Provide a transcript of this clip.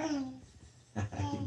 Ay,